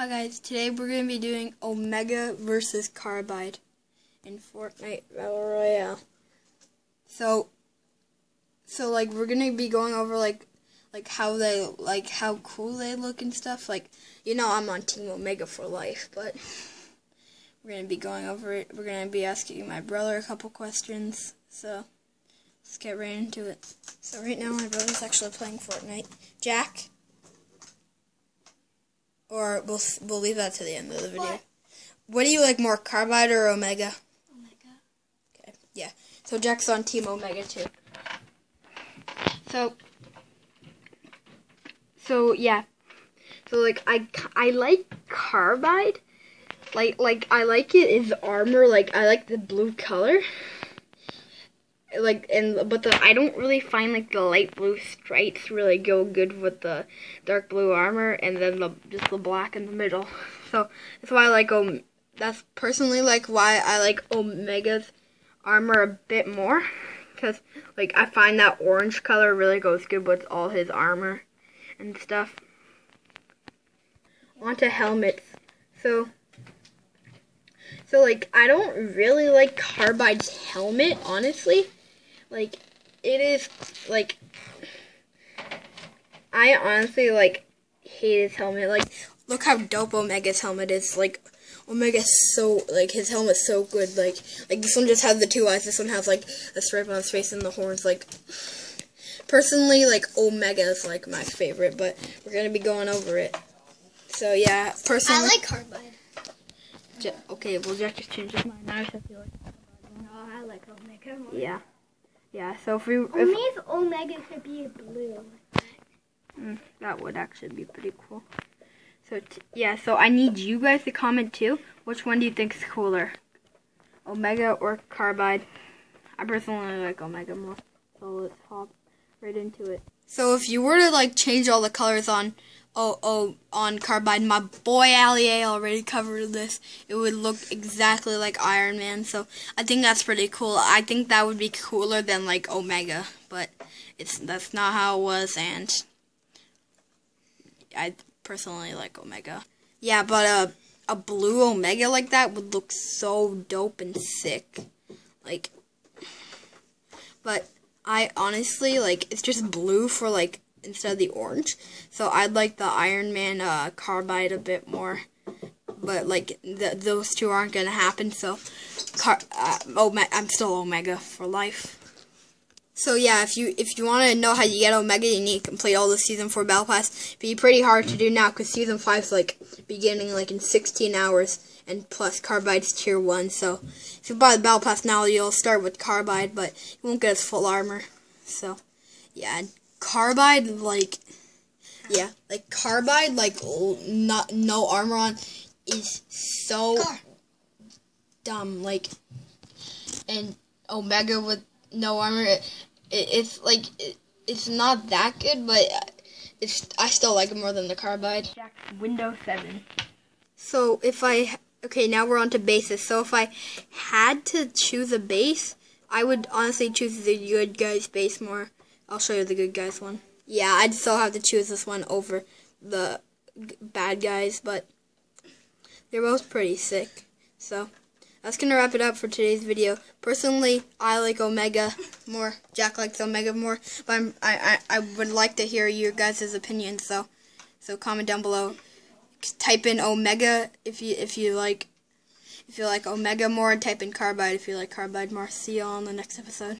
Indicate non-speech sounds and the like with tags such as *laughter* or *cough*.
Hi guys, today we're going to be doing Omega versus Carbide in Fortnite Battle Royale. So, so like we're going to be going over like, like how they, like how cool they look and stuff. Like, you know I'm on Team Omega for life, but we're going to be going over it. We're going to be asking my brother a couple questions, so let's get right into it. So right now my brother's actually playing Fortnite. Jack? Or we'll we'll leave that to the end of the video. What? What do you like more, Carbide or Omega? Omega. Okay, yeah. So Jack's on Team Omega too. So, so yeah. So like I I like Carbide. Like like I like it is armor. Like I like the blue color. Like and but the I don't really find like the light blue stripes really go good with the dark blue armor and then the just the black in the middle. *laughs* So that's why I like um that's personally like why I like Omega's armor a bit more because like I find that orange color really goes good with all his armor and stuff. Onto helmets. So so like I don't really like Carbide's helmet honestly. Like it is like I honestly like hate his helmet. Like look how dope Omega's helmet is. Like Omega's so like his helmet's so good. Like like this one just has the two eyes. This one has like a stripe on his face and the horns. Like personally, like Omega is like my favorite, but we're gonna be going over it. So yeah, personally, I like Carbide. Ja- okay, well Jack just changed his mind. Now I feel like No, I like Omega more. yeah, yeah. So if we if, Only if Omega could be blue. Mm, that would actually be pretty cool. So t- yeah, so I need you guys to comment too. Which one do you think is cooler, Omega or Carbide? I personally like Omega more. So let's hop right into it. So if you were to like change all the colors on oh oh on Carbide, my boy Ali already covered this. It would look exactly like Iron Man. So I think that's pretty cool. I think that would be cooler than like Omega, but it's that's not how it was and I personally like Omega. Yeah, but uh, a blue Omega like that would look so dope and sick. Like, but I honestly like it's just blue for like instead of the orange. So I'd like the Iron Man uh, carbide a bit more. But like th- those two aren't gonna happen. So, car- uh, I'm still Omega for life. So yeah, if you if you want to know how you get Omega, you need to complete all the Season 4 Battle Pass. Be pretty hard to do now because Season 5 is like beginning like in 16 hours, and plus Carbide's Tier 1. So if you buy the Battle Pass now, you'll start with Carbide, but you won't get his full armor. So yeah, Carbide like yeah, like Carbide like not no armor on is so Car. dumb. Like and Omega with no armor, it, it, it's like it, it's not that good, but uh, it's I still like it more than the carbide. Windows Seven. So if I okay, now we're on to bases. So if I had to choose a base, I would honestly choose the good guys base more. I'll show you the good guys one. Yeah, I'd still have to choose this one over the bad guys, but they're both pretty sick. So that's gonna wrap it up for today's video. Personally, I like Omega more. Jack likes Omega more, but I'm, I, I I would like to hear your guys' opinions. So so comment down below. Type in Omega if you if you like if you like Omega more, type in Carbide if you like Carbide more. See you all in the next episode.